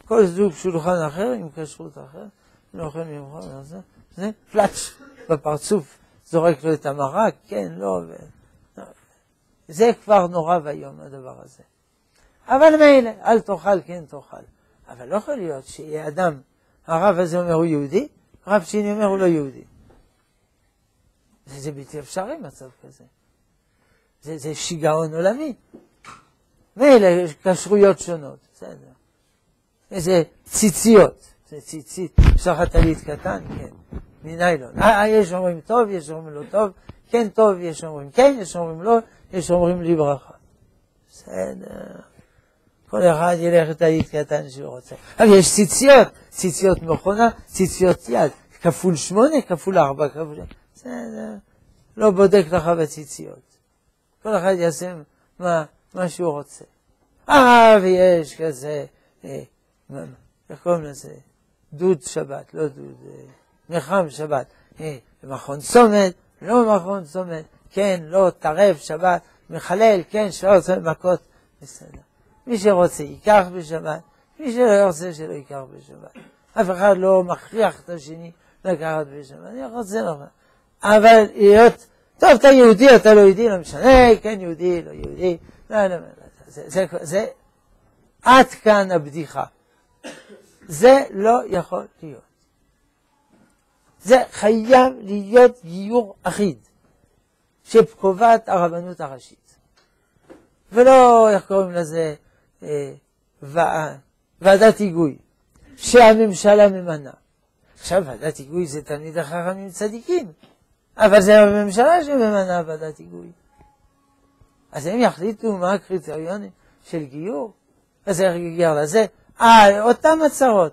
כל זוג שולחן אחר עם כשרות אחרת, לא אוכל ממך, זה פלאץ' בפרצוף, זורק לו את המרק, כן, לא, ו... זה כבר נורא ואיום הדבר הזה. אבל מילא, אל תאכל, כן תאכל. אבל לא יכול להיות שיהיה אדם, הרב הזה אומר הוא יהודי, רב שני אומר הוא לא יהודי. זה, בלתי אפשרי מצב כזה. זה, זה שיגעון עולמי. מילא יש כשרויות שונות, בסדר. איזה ציציות, זה ציצית, לך טלית קטן, כן, מניילון. אה, אה, יש אומרים טוב, יש אומרים לא טוב, כן טוב, יש אומרים כן, יש אומרים לא, יש אומרים לי ברכה. בסדר. כל אחד ילך לטלית קטן שהוא רוצה. אבל יש ציציות, ציציות מכונה, ציציות יד, כפול שמונה, כפול ארבע, כפול... בסדר. לא בודק לך בציציות. כל אחד יעשה מה, מה שהוא רוצה. אה, ויש כזה, אה, איך קוראים לזה? דוד שבת, לא דוד, מחם שבת. אה, מכון צומת, לא מכון צומת, כן, לא, טרף שבת, מחלל, כן, שלא רוצה מכות, בסדר. מי שרוצה ייקח בשבת, מי שלא רוצה שלא ייקח בשבת. אף אחד לא מכריח את השני לקחת בשבת, אני רוצה לך. אבל להיות, טוב, אתה יהודי, אתה לא יהודי, לא משנה, כן יהודי, לא יהודי, לא, לא, לא, זה, זה, זה, עד כאן הבדיחה. זה לא יכול להיות. זה חייב להיות גיור אחיד, שקובעת הרבנות הראשית. ולא, איך קוראים לזה, אה, ועדת היגוי, שהממשלה ממנה. עכשיו, ועדת היגוי זה תלמיד החכמים צדיקים, אבל זה הממשלה שממנה ועדת היגוי. אז הם יחליטו מה הקריטריונים של גיור? אז איך יגיע לזה? אה, אותם הצהרות.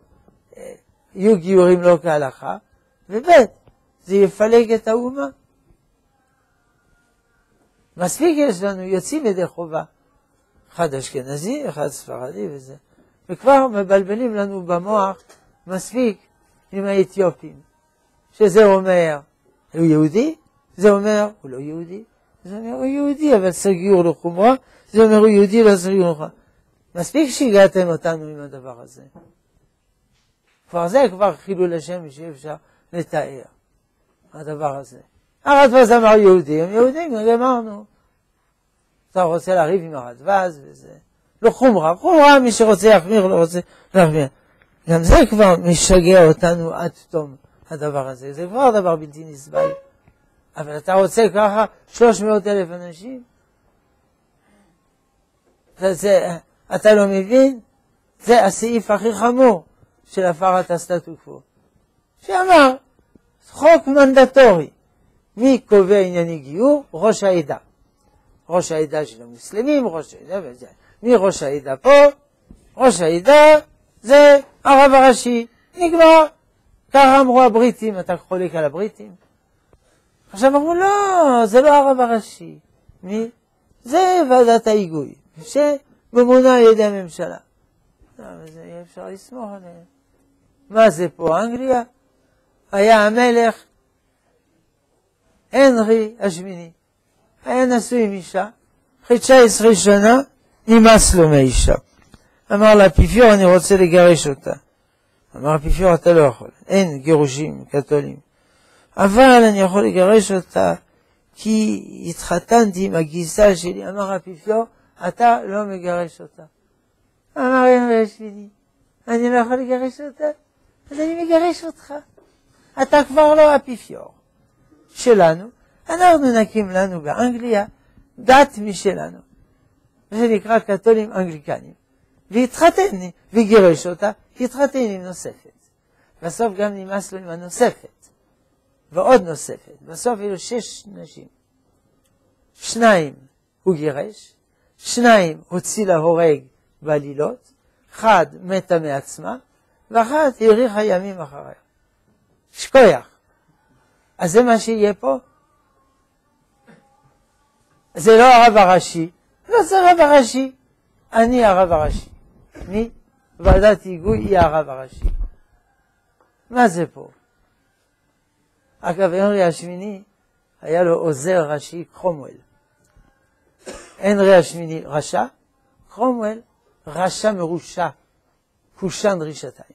אה, יהיו גיורים לא כהלכה, וב' זה יפלג את האומה. מספיק יש לנו, יוצאים ידי חובה. אחד אשכנזי, אחד ספרדי וזה. וכבר מבלבלים לנו במוח מספיק עם האתיופים, שזה אומר, הוא יהודי? זה אומר, הוא לא יהודי. זה אומר, הוא יהודי, אבל גיור לחומרה, זה אומר, הוא יהודי, צריך גיור לחומרה. מספיק שהגעתם אותנו עם הדבר הזה. כבר זה כבר חילול השם שאי אפשר לתאר, הדבר הזה. הרדווז אמר יהודים, יהודים, גמרנו. אתה רוצה לריב עם הרדווז וזה. לא חומרה, חומרה מי שרוצה יחמיר, לא רוצה להחמיר. גם זה כבר משגע אותנו עד תום, הדבר הזה. זה כבר דבר בלתי נסבל. אבל אתה רוצה ככה 300 אלף אנשים? זה, אתה לא מבין? זה הסעיף הכי חמור של הפרת הסטטו קוו. שאמר, חוק מנדטורי. מי קובע ענייני גיור? ראש העדה. ראש העדה של המוסלמים, ראש העדה וזה. מי ראש העדה פה? ראש העדה זה הרב הראשי. נגמר. ככה אמרו הבריטים, אתה חולק על הבריטים? עכשיו אמרו, לא, זה לא הרב הראשי. מי? זה ועדת ההיגוי, שממונה על ידי הממשלה. לא, זה אי אפשר לסמוך עליהם. מה זה פה, אנגליה? היה המלך הנרי השמיני. היה נשוי עם אישה, אחרי 19 שנה נמאס לו מאישה. אמר לאפיפיור, אני רוצה לגרש אותה. אמר האפיפיור, אתה לא יכול, אין גירושים קתולים. אבל אני יכול לגרש אותה כי התחתנתי עם הגיסה שלי. אמר האפיפיור, אתה לא מגרש אותה. אמר הנרי השמיני, אני לא יכול לגרש אותה, אז אני מגרש אותך. אתה כבר לא אפיפיור שלנו, אנחנו נקים לנו באנגליה דת משלנו, זה נקרא קתולים אנגליקנים. והתחתן, וגירש אותה, התחתן עם נוספת. בסוף גם נמאס לו עם הנוספת, ועוד נוספת. בסוף היו שש נשים. שניים הוא גירש, שניים הוציא להורג בעלילות, אחד מתה מעצמה, ואחת האריכה ימים אחריה. שכוייח. אז זה מה שיהיה פה? זה לא הרב הראשי, לא זה הרב הראשי, אני הרב הראשי. מי? ועדת היגוי היא הרב הראשי. מה זה פה? אגב, הנרי השמיני, היה לו עוזר ראשי קרומואל. הנרי השמיני רשע, קרומואל רשע מרושע, קושן רשעתיים.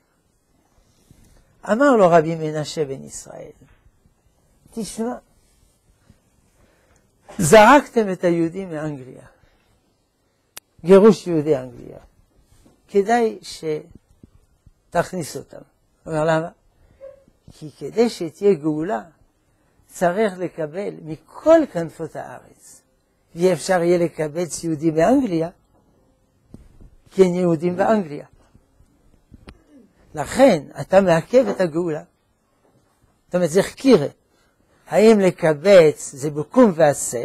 אמר לו רבי מנשה בן ישראל, תשמע, זרקתם את היהודים מאנגליה, גירוש יהודי אנגליה, כדאי שתכניס אותם. אומר, למה? כי כדי שתהיה גאולה, צריך לקבל מכל כנפות הארץ. ואי אפשר יהיה לקבץ יהודים באנגליה, כי יהודים באנגליה. לכן אתה מעכב את הגאולה. זאת אומרת, זה קירה. האם לקבץ זה בקום ועשה,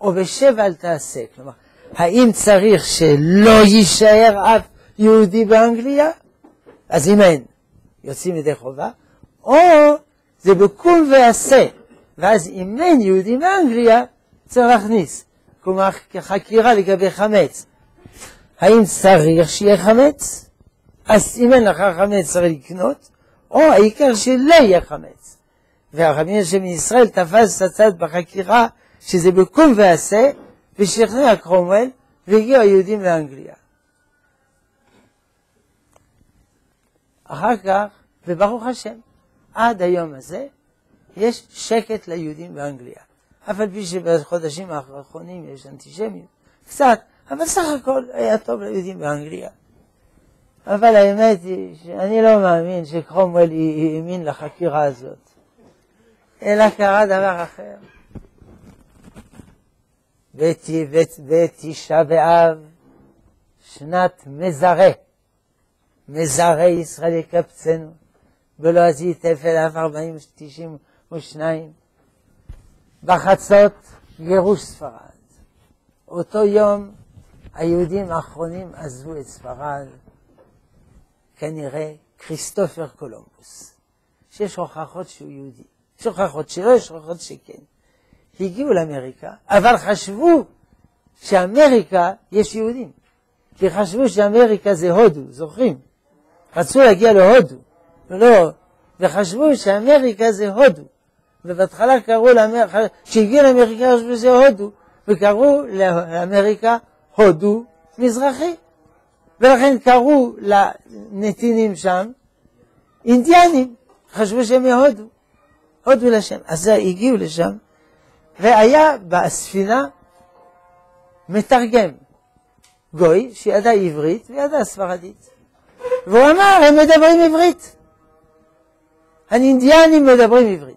או בשב אל תעשה. כלומר, האם צריך שלא יישאר אף יהודי באנגליה? אז אם אין, יוצאים ידי חובה, או זה בקום ועשה, ואז אם אין יהודי באנגליה, צריך להכניס. כלומר, חקירה לגבי חמץ. האם צריך שיהיה חמץ? אז אם אין לך חמץ צריך לקנות, או העיקר שלא יהיה חמץ. והרבי יושב מישראל תפס את הצד בחקירה שזה בקום ועשה, ושכנע קרומואל, והגיעו היהודים לאנגליה. אחר כך, וברוך השם, עד היום הזה, יש שקט ליהודים באנגליה. אף על פי שבחודשים האחרונים יש אנטישמיות, קצת, אבל סך הכל היה טוב ליהודים באנגליה. אבל האמת היא שאני לא מאמין שקרומוול האמין לחקירה הזאת, אלא קרה דבר אחר. בתשעה באב, שנת מזרה, מזרה ישראל יקבצנו, ולא עשית אפל אף ארבעים תשעים ושניים. בחצות גירוש ספרד. אותו יום היהודים האחרונים עזבו את ספרד, כנראה כריסטופר קולומבוס, שיש הוכחות שהוא יהודי. יש הוכחות שלא, יש הוכחות שכן. הגיעו לאמריקה, אבל חשבו שאמריקה יש יהודים. כי חשבו שאמריקה זה הודו, זוכרים? רצו להגיע להודו, ולא, וחשבו שאמריקה זה הודו. ובהתחלה קראו לאמריקה, כשהגיעו לאמריקה חשבו שזה הודו, וקראו לאמריקה הודו מזרחי. ולכן קראו לנתינים שם אינדיאנים, חשבו שהם מהודו, הודו לשם. אז הגיעו לשם, והיה בספינה מתרגם, גוי שידע עברית וידע ספרדית. והוא אמר, הם מדברים עברית. האינדיאנים מדברים עברית.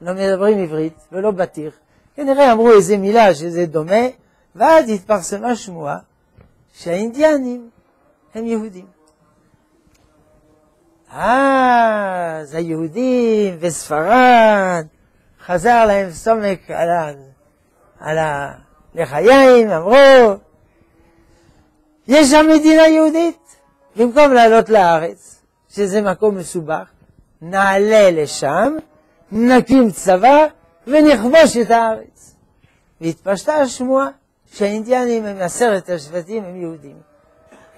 לא מדברים עברית ולא בטיח. כנראה אמרו איזה מילה שזה דומה, ואז התפרסמה שמועה שהאינדיאנים הם יהודים. אז היהודים וספרד, חזר להם סומק על, ה, על הלחיים, אמרו, יש שם מדינה יהודית, במקום לעלות לארץ, שזה מקום מסובך, נעלה לשם, נקים צבא ונכבוש את הארץ. והתפשטה השמועה שהאינדיאנים הם עשרת השבטים הם יהודים.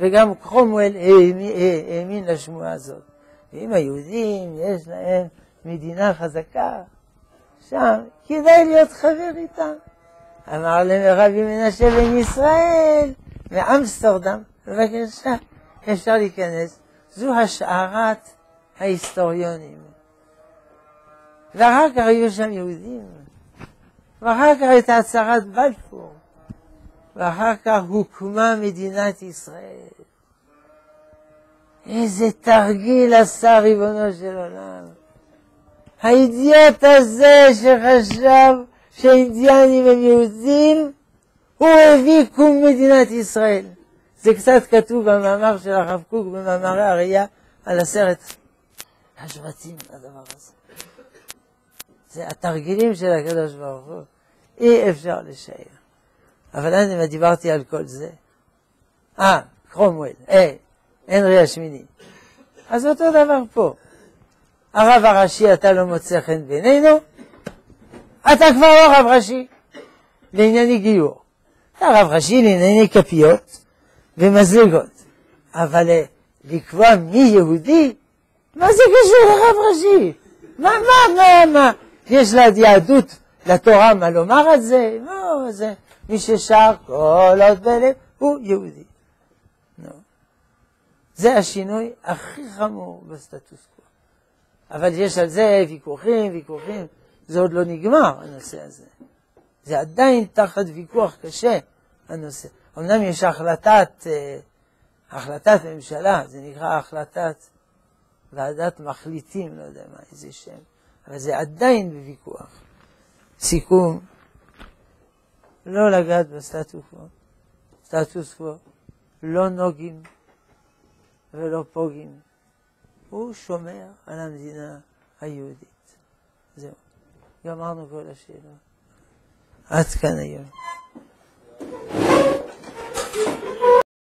וגם קרומואל האמין לשמועה הזאת. ואם היהודים יש להם מדינה חזקה, שם כדאי להיות חבר איתם. אמר להם רבי מנשה בן ישראל מאמסטרדם, בבקשה, אפשר להיכנס. זו השערת ההיסטוריונים. ואחר כך היו שם יהודים, ואחר כך הייתה הצהרת בלפור, ואחר כך הוקמה מדינת ישראל. איזה תרגיל עשה ריבונו של עולם. האידיוט הזה שחשב שהאינדיאנים הם יהודים, הוא הביא קום מדינת ישראל. זה קצת כתוב במאמר של הרב קוק במאמרי הראייה על הסרט השבטים, הדבר הזה. זה התרגילים של הקדוש ברוך הוא, אי אפשר לשער. אבל אני דיברתי על כל זה. אה, קרומואל, אה, הנרי השמיני. אז אותו דבר פה. הרב הראשי אתה לא מוצא חן בעינינו, אתה כבר לא רב ראשי לענייני גיור. אתה רב ראשי לענייני כפיות ומזלגות. אבל לקבוע מי יהודי, מה זה קשור לרב ראשי? מה, מה, מה, מה? יש ליהדות, לתורה מה לומר על זה? לא, זה מי ששר כל עוד בלב הוא יהודי. נו. זה השינוי הכי חמור בסטטוס קוו. אבל יש על זה ויכוחים, ויכוחים, זה עוד לא נגמר, הנושא הזה. זה עדיין תחת ויכוח קשה, הנושא. אמנם יש החלטת, אה, החלטת ממשלה, זה נקרא החלטת ועדת מחליטים, לא יודע מה, איזה שם, אבל זה עדיין בוויכוח. סיכום, לא לגעת בסטטוס קוו, סטטוס קוו, לא נוגעים ולא פוגעים. הוא שומר על המדינה היהודית. זהו, גמרנו כל השאלות. עד כאן היום.